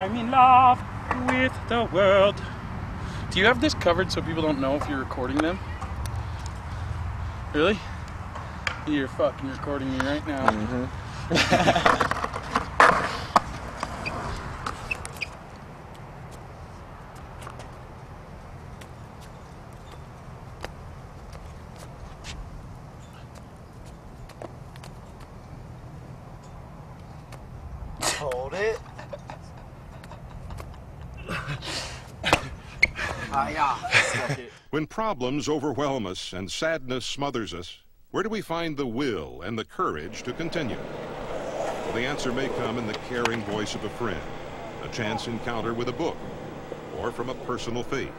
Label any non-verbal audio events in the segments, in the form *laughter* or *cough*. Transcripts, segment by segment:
I'm in love with the world. Do you have this covered so people don't know if you're recording them? Really? You're fucking recording me right now. Mm-hmm. Hold it. *laughs* When problems overwhelm us and sadness smothers us, where do we find the will and the courage to continue? Well, the answer may come in the caring voice of a friend, a chance encounter with a book, or from a personal faith.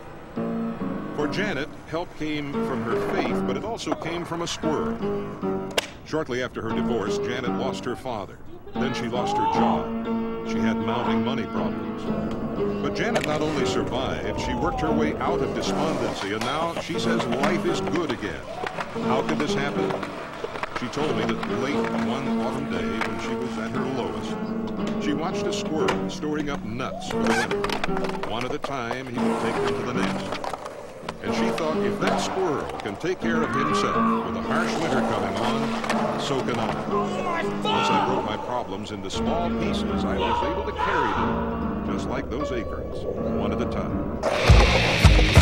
For Janet, help came from her faith, but it also came from a squirrel. Shortly after her divorce, Janet lost her father. Then she lost her job. Mounting money problems. But Janet not only survived, she worked her way out of despondency, and now she says life is good again. How could this happen? She told me that late one autumn day when she was at her lowest, she watched a squirrel storing up nuts for the winter. One at a time, he would take them to the nest. And she thought if that squirrel can take care of himself with a harsh winter coming on, so can I. Oh, problems into small pieces, I was able to carry them, just like those acorns, one at a time.